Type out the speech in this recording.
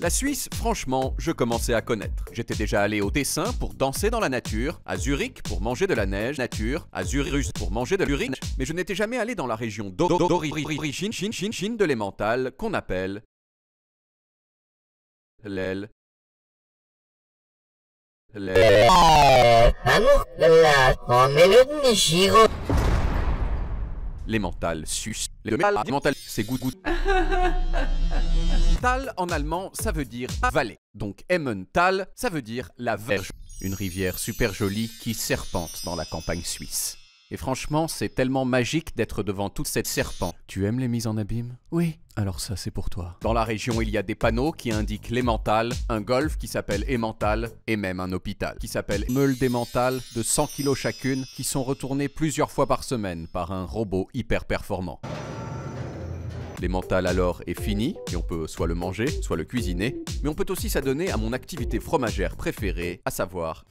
La Suisse, franchement, je commençais à connaître. J'étais déjà allé au Tessin pour danser dans la nature, à Zurich pour manger de la neige nature, à Zurich pour manger de l'urine, mais je n'étais jamais allé dans la région d'origine de l'émental qu'on appelle l'aile. L'aile. L'émental sus. L'émental, c'est. Tal en allemand, ça veut dire vallée. Donc Emmental, ça veut dire la verge. Une rivière super jolie qui serpente dans la campagne suisse. Et franchement, c'est tellement magique d'être devant toute cette serpent. Tu aimes les mises en abîme? Oui. Alors ça, c'est pour toi. Dans la région, il y a des panneaux qui indiquent l'Emmental, un golf qui s'appelle Emmental, et même un hôpital qui s'appelle Meule d'Emmental de 100 kg chacune, qui sont retournées plusieurs fois par semaine par un robot hyper performant. L'emmental alors est fini, et on peut soit le manger, soit le cuisiner, mais on peut aussi s'adonner à mon activité fromagère préférée, à savoir